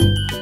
you.